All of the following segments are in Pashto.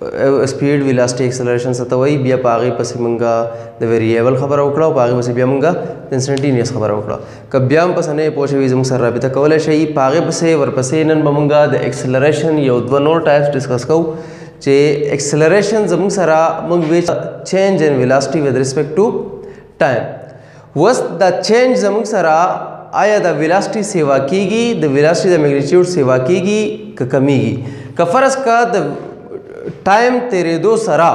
سپیډ ویلاسټي اکسلریشن څه ته وایي بیا په هغې پسې مونږه د ویریبل خبره وکړه او په هغې پسې بیا مونږه د انسټنټینیس خبره وکړه که بیا هم پسې نه پوه شوي زموږ سره رابطه کولی شئ په هغې پسې ورپسې نن به مونږه د اکسلریشن یو دوه نور ټایپس ډسکس کوو چې اکسلریشن زموږ سره مونږ وی چینج ان ویلاسټي ود ریسپیکټ ټو ټایم وس د چینج زموږ سره آیا د ویلاسټي سیوا کیږي د ویلاسټي د میګنیټیوډ سیوا کیږي که کمیږي که فرض کا د ټایم تیریدو سره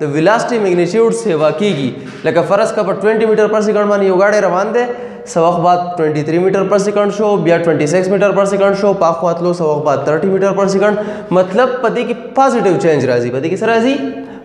د ویلاسټي میګنیټیوډ سیوا کیږي لکه فرض کا په 20 میټر پر سیکنډ باندې یو غاډه روان دی سو وخت بعد 23 میټر پر سیکنډ شو بیا 26 میټر پر سیکنډ شو په خواتلو سو وخت بعد 30 میټر پر سیکنډ مطلب پدې کې پازیټیو چینج راځي پدې کې سره راځي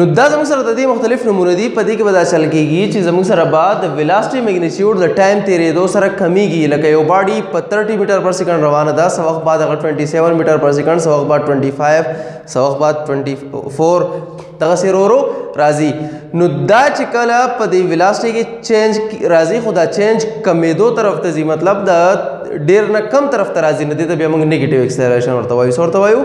نو دا زموږ سره د دې مختلف نمونه دي په دې کې به دا چل کېږي چې زموږ سره به د ویلاسټي میګنیټیوډ د ټایم تېرېدو سره کمیږي لکه یو باډي په 30 میټر پر سیکنډ روانه ده څه وخت بعد هغه 27 میټر پر سیکنډ څه وخت بعد 25 څه وخت بعد 24 دغه سیر ورو راځي نو دا چې کله په دې ویلاسټي کې چینج راځي خو دا چینج کمیدو طرف ته ځي مطلب د ډیر نه کم طرف ته راځي نه دي ته بیا موږ نیگیټیو اکسلریشن ورته وایو ورته وایو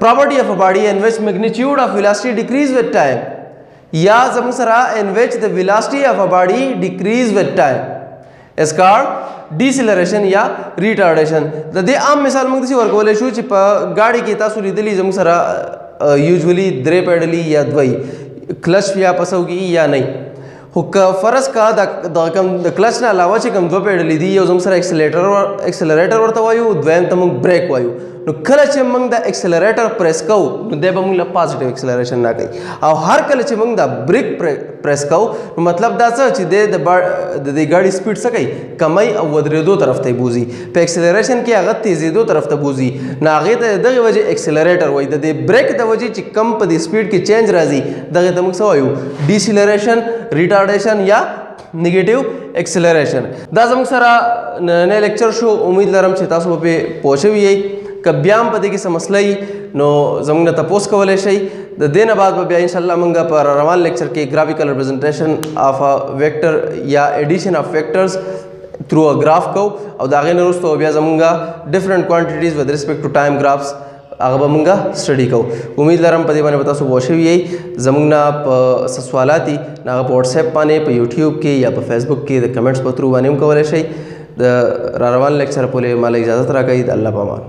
پراپرټي اف ا باډي ان وچ میګنیټیوډ اف ویلاسټي ډیکریز وذ ټایم یا زموږ سره ان وچ د ویلاسټي اف ا باډي ډیکریز وذ ټایم اس کار ډیسلریشن یا ریټارډیشن د دې عام مثال موږ دسی ورکولای شو چې په گاډي کې تاسو لیدلی زموږ سره یوزولی درې پیډلی یا دوی کلچ یا پسو کې یا نه خو که فرض کا دا د کوم د کلچ نه علاوه چې کوم دوه پیډلې دي یو زم سره اکسلریټر ور اکسلریټر ورته وایو دویم ته موږ بریک وایو نو کله چې موږ د اکسلریټر پریس کو نو د به موږ له پازټیو اکسلریشن نه کوي او هر کله چې موږ د بریک پریس کو نو مطلب دا څه چې د د ګاډي سپیډ څه کوي کمای او ودرېدو طرف ته بوزي په اکسلریشن کې هغه تیزیدو طرف ته بوزي نو هغه ته دغه وجه اکسلریټر وایي د دې بریک د وجه چې کم په دې سپیډ کې چینج راځي دغه ته موږ څه وایو ډیسلریشن ریټارډیشن یا نیگیټیو اکسلریشن دا زموږ سره نه لیکچر شو امید لرم چې تاسو په پوښوي یي که بیا هم په دې کې څه مسله وي نو زموږ نه تپوس کولی شئ د دې نه بعد به بیا انشاءالله موږ په روان لیکچر کې ګرافیکل ریپرزنټیشن آف ویکټر یا ایډیشن آف ویکټرز ثرو ا ګراف کو او دا غي نرسته بیا زمونږه ډیفرنٹ کوانټیټیز ود ریسپیکټ ټو ټایم ګرافز هغه به مونږه سټډي کوو امید لرم په دې باندې تاسو پوه شوي یئ زمونږ نه په سوالات دي هغه په واتس اپ باندې په یوټیوب کې یا په فیسبوک کې د کمنټس په ترو باندې هم کولی شئ د را روان لیکچر پورې مال اجازه راکړئ د الله په امان